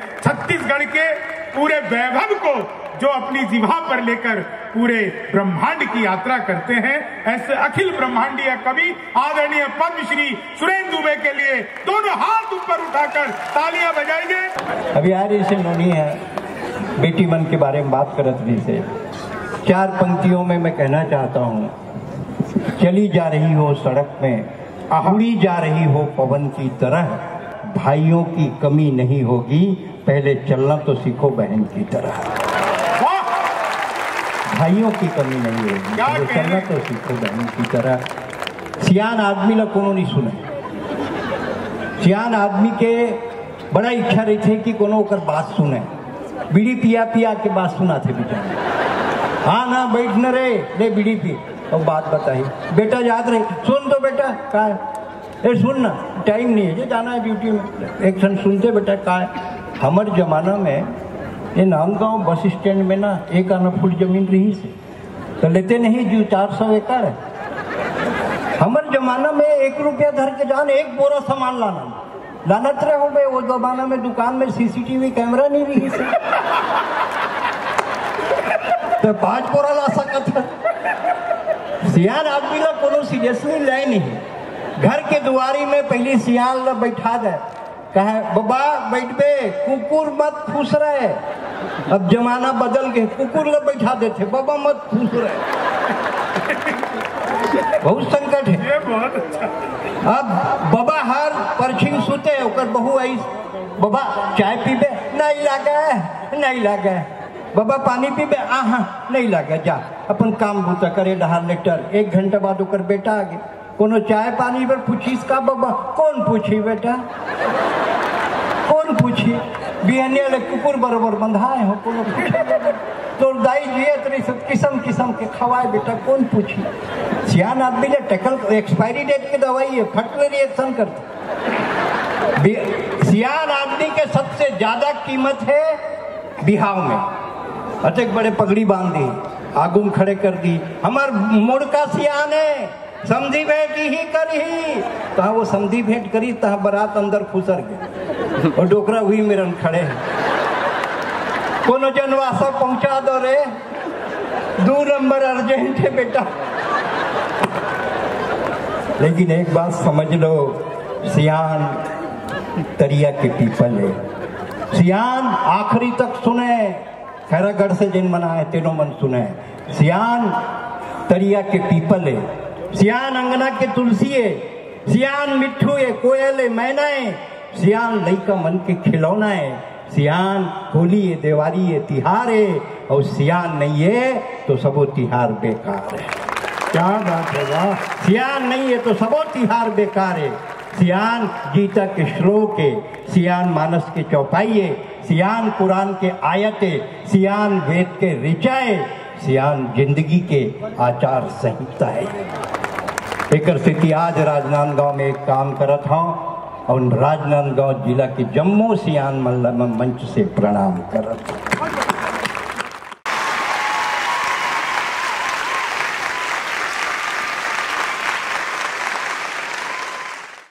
छत्तीसगढ़ के पूरे वैभव को जो अपनी जिभा पर लेकर पूरे ब्रह्मांड की यात्रा करते हैं ऐसे अखिल ब्रह्मांडीय कवि आदरणीय पद्मश्री सुरेंद्र दुबे के लिए दोनों हाथ ऊपर उठाकर तालियाँ बजाएँगे। अभी आ रही से नोनी है बेटी मन के बारे में बात करत रही से चार पंक्तियों में मैं कहना चाहता हूँ चली जा रही हो सड़क में उड़ी जा रही हो पवन की तरह। भाइयों की कमी नहीं होगी पहले चलना तो सीखो बहन की तरह। भाइयों की कमी नहीं होगी पहले चलना तो सीखो बहन की तरह। सियान आदमी ला कोनो नहीं सुने। सियान आदमी के बड़ा इच्छा रही थे कि कोनो ओकर बात सुने। बीड़ी पिया पिया के बात सुना थे बेचारे। हाँ ना बैठ न रे। ले बीड़ी पी। और बात बताई बेटा याद रहे? सुन तो बेटा का है? ए, सुन ना टाइम नहीं है जो, जाना है ड्यूटी में। एक क्षण सुनते बेटा का? हमर जमाना में, ये नामगांव बस स्टैंड में ना, एक आना फुट ज़मीन रही से तो लेते नहीं, जो, चार सौ एकड़ है। हमर जमाना में एक रुपया धर के जान, एक बोरा सामान लाना। लानत रहे हो बे वो जमाना में दुकान में सीसीटीवी कैमरा नहीं रही से तो पाँच बोरा ला सकत सियान आदमी ला कोनो सीरियसली ले नहीं। घर के दुआरी में पहली सियाल ला बैठा दे। कहे बाबा बैठ बे कुकुर मत खुश रहे। अब जमाना बदल गए कुकुर ला बैठा देते बाबा मत खुश रहे। बहुत संकट है। अच्छा। अब बाबा हर परछिन सुते ओकर बहू आई बाबा चाय पीबे? नहीं लागे नहीं लागे। बाबा पानी पीबे? आहा नहीं लागे जा अपन काम बूता करे डहार लेटर। एक घंटा बाद ओकर बेटा आ गए कोनो चाय पानी पर पूछीस का बाबा? कौन पूछी बेटा? कौन पूछी? बिहनिया ले कुकुर बरोबर बंधाए हो, कोनो तो दाई जिए तरी सब किस्म किस्म के खवाए बेटा, कौन पूछी? सियान आदमी ने टकल, एक्सपायरी डेट की दवाई है, फट में रिएक्शन करते सियान आदमी के सबसे ज़्यादा कीमत है बिहाव में। अटक बड़े पगड़ी बाँध दी आगुम खड़े कर दी। हमार मुड़का सियान है। समझी भेंट ही करी। तहा वो समझी भेंट करी तहा बारात अंदर खुसर गए और डोकरा हुई मेरन खड़े कोनो जनवासा पहुँचा दो रे। दो नंबर अर्जेंट है बेटा। लेकिन एक बात समझ लो, सियान तरिया के पीपल है। सियान आखिरी तक सुने, खैरागढ़ से जिन मना है तेनो मन सुने। सियान तरिया के पीपल है। सियान अंगना के तुलसी है, सियान मिट्ठू है, कोयल है, मैना है, सियान लइका मन के खिलौना है, सियान होली है दिवाली है, तिहार है, और सियान नहीं है तो सबो तिहार बेकार है। क्या बात है वाह। सियान नहीं है तो सबो तिहार बेकार है। सियान गीता के श्लोक है, सियान मानस के चौपाई है, सियान कुरान के आयत है, सियान वेद के ऋचा है, सियान ज़िंदगी के आचार संहिता है। एक स्थिति आज राजनांदगांव में एक काम करत हूँ, और राजनांदगांव जिला के जम्मू सियान मंच से प्रणाम करत हूँ।